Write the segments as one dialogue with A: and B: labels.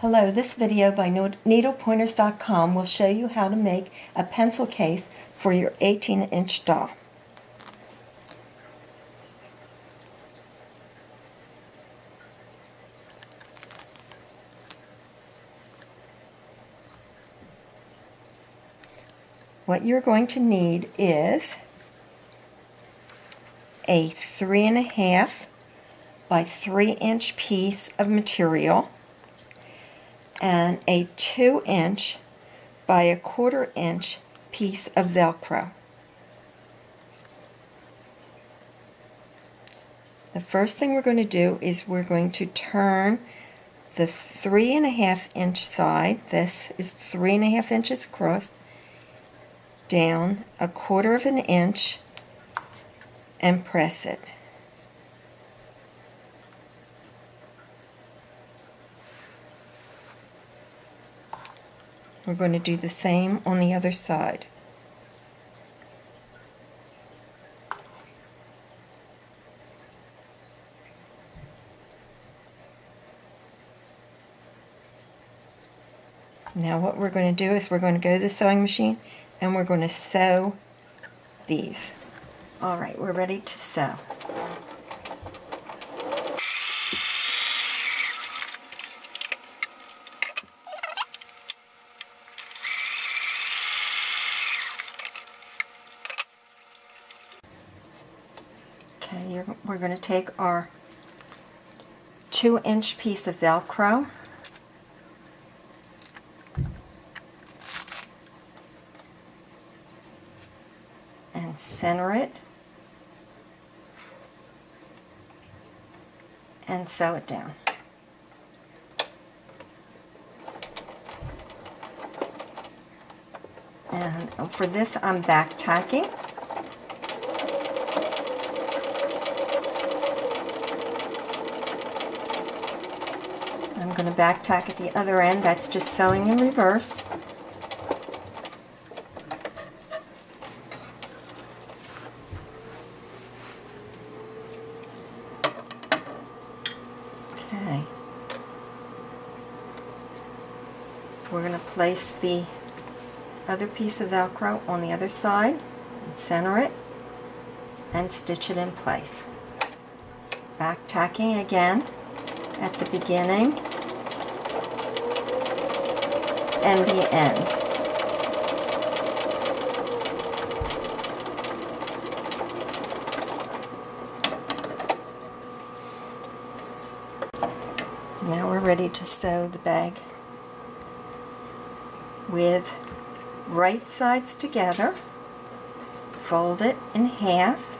A: Hello, this video by needlepointers.com will show you how to make a pencil case for your 18 inch doll. What you're going to need is a three and a half by three inch piece of material and a two inch by a quarter inch piece of Velcro. The first thing we're going to do is we're going to turn the three and a half inch side, this is three and a half inches across, down a quarter of an inch and press it. We're going to do the same on the other side. Now what we're going to do is we're going to go to the sewing machine and we're going to sew these. Alright, we're ready to sew. Okay, we're going to take our two inch piece of Velcro and center it and sew it down. And for this I'm back tacking. I'm going to back tack at the other end, that's just sewing in reverse. Okay. We're going to place the other piece of Velcro on the other side center it and stitch it in place. Back tacking again at the beginning and the end. Now we're ready to sew the bag with right sides together, fold it in half.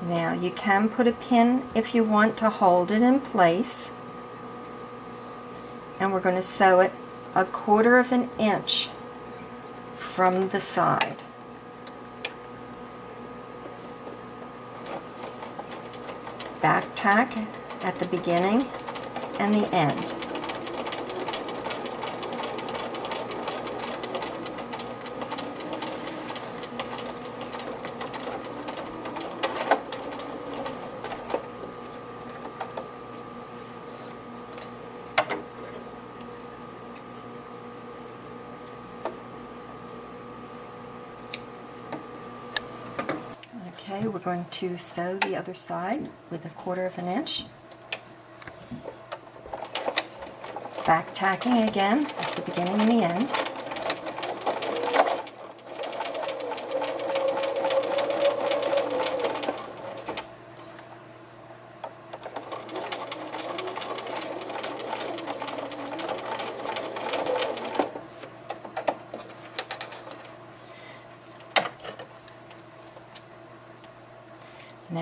A: Now you can put a pin if you want to hold it in place and we're going to sew it a quarter of an inch from the side. Back tack at the beginning and the end. Okay, we're going to sew the other side with a quarter of an inch. Back tacking again at the beginning and the end.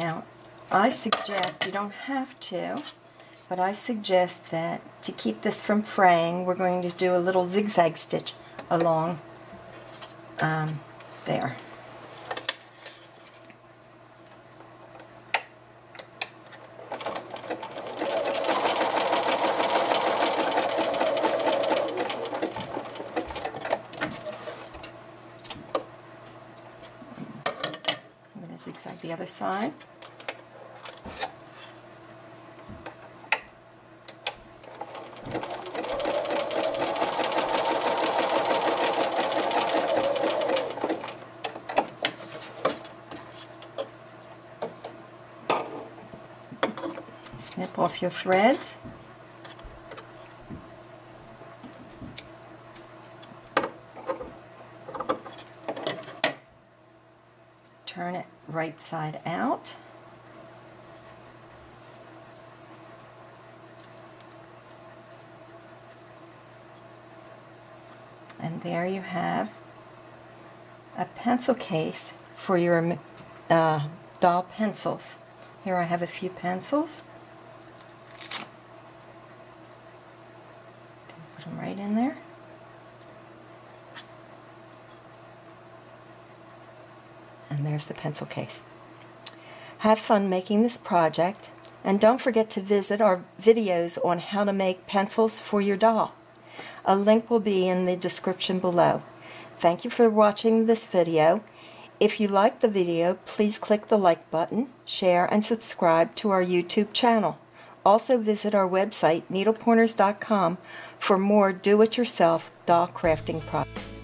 A: Now, I suggest, you don't have to, but I suggest that to keep this from fraying, we're going to do a little zigzag stitch along um, there. the other side. Snip off your threads Turn it right side out. And there you have a pencil case for your uh, doll pencils. Here I have a few pencils. Put them right in there. And there's the pencil case. Have fun making this project and don't forget to visit our videos on how to make pencils for your doll. A link will be in the description below. Thank you for watching this video. If you like the video, please click the like button, share, and subscribe to our YouTube channel. Also visit our website, needlepointers.com, for more do-it-yourself doll crafting projects.